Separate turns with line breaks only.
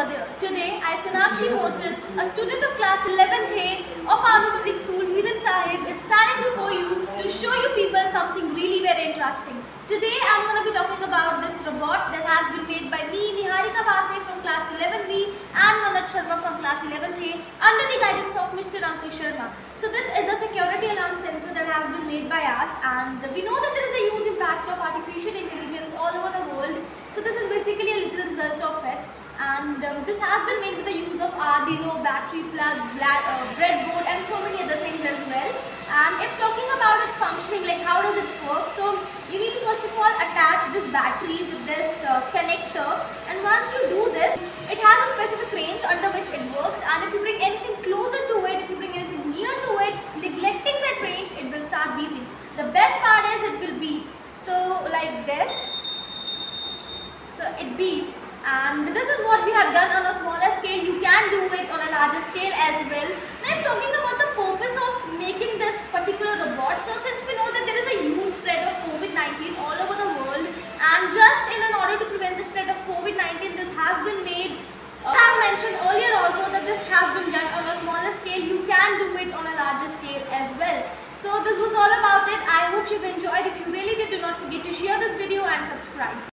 over. Today, I, Sunakshi Mottan, a student of class 11th A of Army Public School, Miran Sahib, is standing before you to show you people something really very interesting. Today, I'm going to be talking about this robot that has been made by me, Niharika Bassey from class 11B and Mannat Sharma from class 11th A under the guidance of Mr. Ankush Sharma. So this is a security alarm sensor that has been made by us and we know that there is a huge impact of artificial intelligence all over the world. So this is basically a little result of it and um, this has been made with the use of Arduino, battery plug, uh, breadboard and so many other things as well. And if talking about its functioning, like how does it work? So you need to first of all attach this battery with this uh, connector and once you do this, it has a specific range under which it works and if you bring anything closer to it, if you bring anything near to it, neglecting that range, it will start beeping. The best part is it will beep. So like this, so it beeps and this is what we have done on a smaller scale you can do it on larger scale as well. Now talking about the purpose of making this particular robot. So since we know that there is a huge spread of covid-19 all over the world and just in an order to prevent the spread of covid-19 this has been made uh, I have mentioned earlier also that this has been done on a smaller scale. You can do it on a larger scale as well